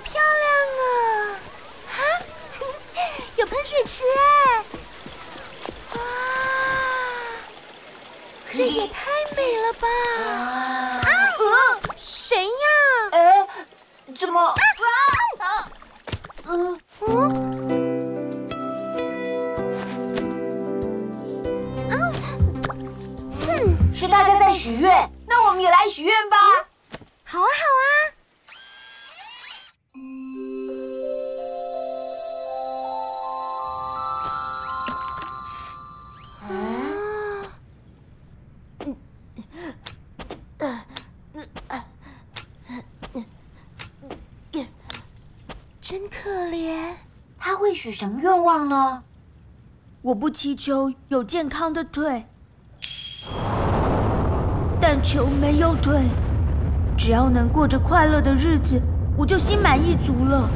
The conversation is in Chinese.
漂亮啊。啊？有喷水池哎。哇。这也太美了吧。啊？谁呀？哎，怎么？啊？啊？是大家在许愿，那我们也来许愿吧。真可怜。他会许什么愿望呢？我不祈求有健康的腿，但求没有腿。只要能过着快乐的日子，我就心满意足了。